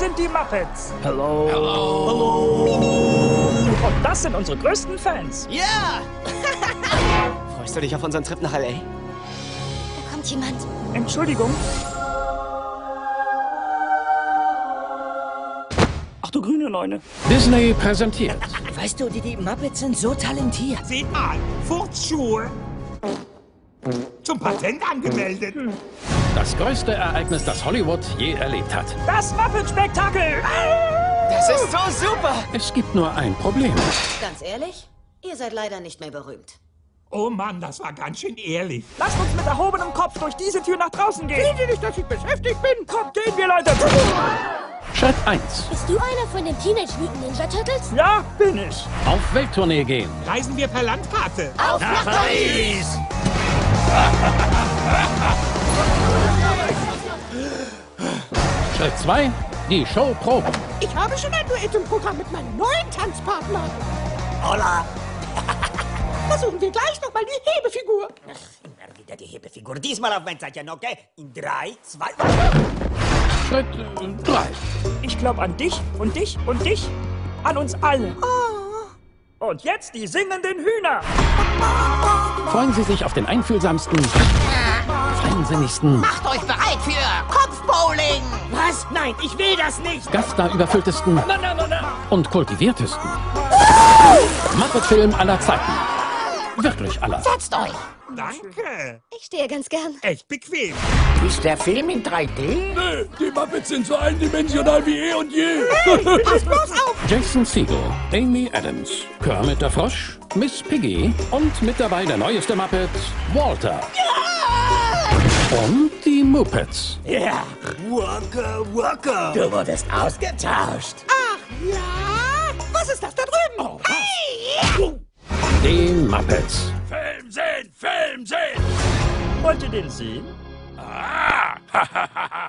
sind die Muppets. Hallo. Und das sind unsere größten Fans. Ja! Freust du dich auf unseren Trip nach L.A.? Da kommt jemand. Entschuldigung. Ach du grüne Neune. Disney präsentiert Weißt du, die, die Muppets sind so talentiert. Seht mal, Furzschuhe. Zum Patent angemeldet. Das größte Ereignis, das Hollywood je erlebt hat. Das Muppet-Spektakel. Das ist so super! Es gibt nur ein Problem. Ganz ehrlich, ihr seid leider nicht mehr berühmt. Oh Mann, das war ganz schön ehrlich. Lasst uns mit erhobenem Kopf durch diese Tür nach draußen gehen. Seht ihr nicht, dass ich beschäftigt bin? Kommt, gehen wir, Leute. Schritt 1. Bist du einer von den Teenage Mutant Ninja Turtles? Ja, bin ich. Auf Welttournee gehen. Reisen wir per Landkarte. Auf nach Paris! Schritt 2. Die Show proben. Ich habe schon ein Duett im Programm mit meinem neuen Tanzpartner. Hola! Versuchen wir gleich nochmal die Hebefigur. Immer wieder die Hebefigur. Diesmal auf mein Zeichen, okay? In drei, zwei... Schritt 3. Ich glaube an dich und dich und dich. An uns alle. Und jetzt die singenden Hühner. Freuen Sie sich auf den einfühlsamsten, feinsinnigsten, Macht euch bereit für Kopfbowling. Was? Nein, ich will das nicht! gastaüberfülltesten und kultiviertesten Muppet-Film aller Zeiten. Wirklich aller. Setzt euch. Danke. Ich stehe ganz gern. Echt bequem. Ist der Film in 3D? Die Muppets sind so eindimensional wie eh und je. Pass bloß auf. Jason Segel, Amy Adams, Kermit der Frosch, Miss Piggy und mit dabei der neueste Muppet, Walter. Und Muppets. Ja. Waka, waka. Du wurdest ausgetauscht. Ach ja. Was ist das da drüben? hey! Die Muppets. Film sehen, Film sehen. Wollt ihr den sehen? Ah,